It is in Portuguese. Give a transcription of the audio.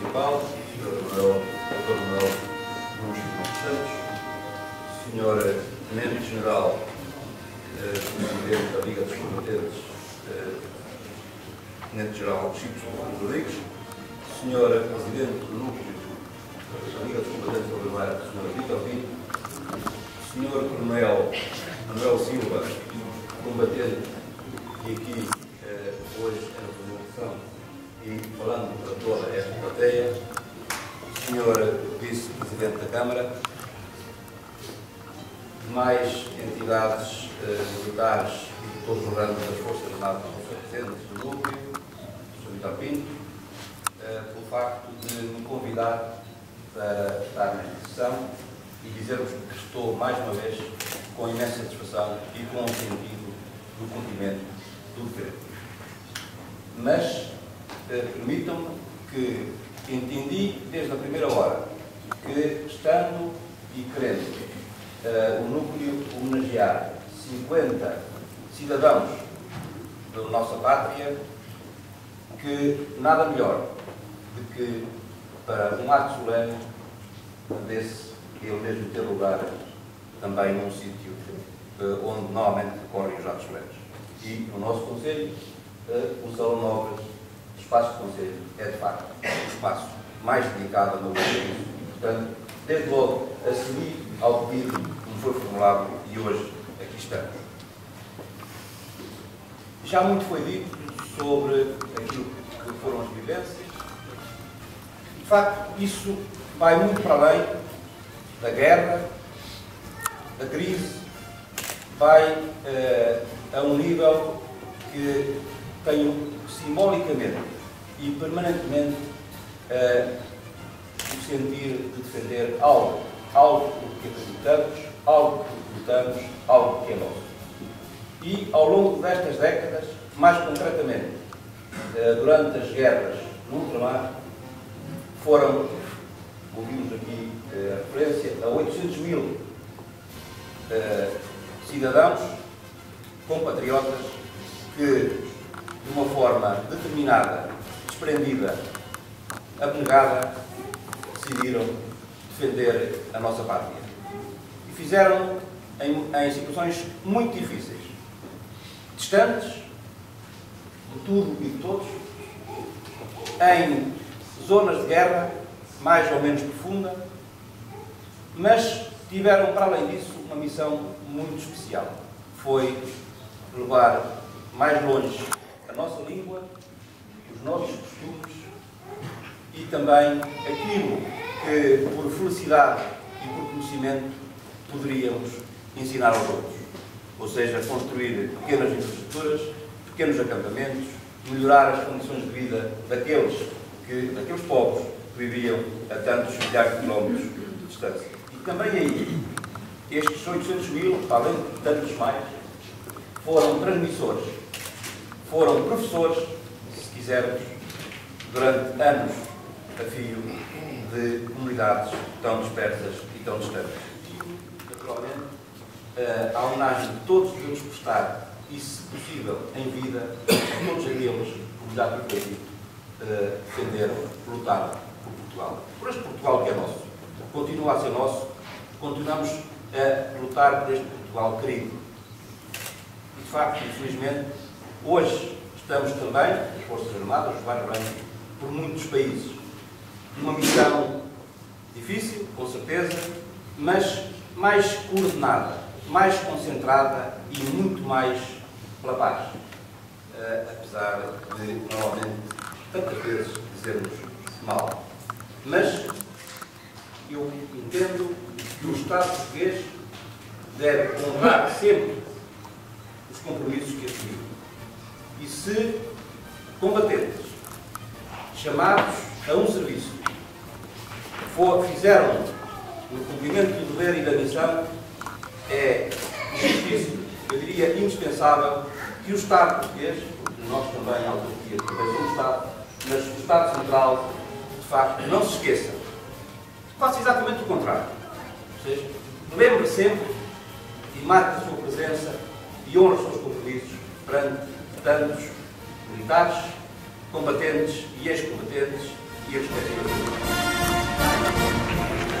Da Municipal, Sr. Manuel, Dr. Manuel Nunes Santos, Sr. Tenente-General, eh, Presidente da Liga dos Combatentes, eh, Tenente-Geral Chico Rodrigues, Sr. Presidente do Núcleo da Liga dos Combatentes do Oliveira, Sr. Vitor Pinto, Sr. Coronel Manuel Silva, combatente, e aqui eh, hoje é na representação e falando para toda esta plateia, Sr. Vice-Presidente da Câmara, demais entidades eh, militares e de todos os ramos das Forças Armadas que estão presentes no núcleo, Sr. Vitor Pinto, eh, pelo facto de me convidar para estar nesta sessão e dizer-vos que estou, mais uma vez, com imensa satisfação e com o sentido do cumprimento do dever. Mas permitam-me que entendi desde a primeira hora que, estando e querendo eh, o núcleo homenagear 50 cidadãos da nossa pátria, que nada melhor do que para um ato solene desse ele mesmo ter lugar também num sítio uh, onde normalmente decorrem os atos solenes. E no nosso Conselho, uh, o Salão Nobre, espaço Conselho, é de facto o espaço mais dedicado ao meu serviço. Portanto, desde logo, assumi ao pedido que me foi formulado e hoje aqui estamos. Já muito foi dito sobre aquilo que foram as vivências. De facto, isso vai muito para além da guerra, da crise, vai eh, a um nível que tenho simbolicamente e permanentemente eh, o sentir de defender algo, algo que acreditamos, algo que lutamos, algo que é nosso. E ao longo destas décadas, mais concretamente, eh, durante as guerras no ultramar, foram, ouvimos aqui a referência, a 800 mil cidadãos, compatriotas, que de uma forma determinada, desprendida, abnegada, decidiram defender a nossa pátria. E fizeram em, em situações muito difíceis, distantes de tudo e de todos, em zonas de guerra mais ou menos profunda, mas tiveram, para além disso, uma missão muito especial. Foi levar mais longe a nossa língua, os nossos também aquilo que, por felicidade e por conhecimento, poderíamos ensinar aos outros. Ou seja, construir pequenas infraestruturas, pequenos acampamentos, melhorar as condições de vida daqueles, que, daqueles povos que viviam a tantos milhares de quilómetros de distância. E também aí, estes 800 mil, além de tantos mais, foram transmissores, foram professores, se quisermos, durante anos a fio de comunidades tão dispersas e tão distantes. Naturalmente, eh, a homenagem de todos devemos prestar, e se possível, em vida, a todos aqueles que já preferi eh, defenderam, lutaram por Portugal. Por este Portugal que é nosso. Continua a ser nosso. Continuamos a lutar por este Portugal querido. E, de facto, infelizmente, hoje estamos também, as Forças Armadas, os vários por muitos países. Uma missão difícil, com certeza, mas mais coordenada, mais concentrada e muito mais pela paz. Uh, apesar de, normalmente, tantas vezes dizermos mal. Mas eu entendo que o Estado português deve honrar sempre os compromissos que assumiu. E se combatentes chamados a um serviço for, fizeram no cumprimento do dever e da missão, é justíssimo, eu diria indispensável, que o Estado português, nós também, a autarquia, também somos Estado, mas o Estado Central, de facto, não se esqueça. Faça exatamente o contrário. Ou seja, lembre sempre e marque a sua presença e honre os seus compromissos perante tantos militares, combatentes e ex-combatentes e ex-combatentes. どうぞ。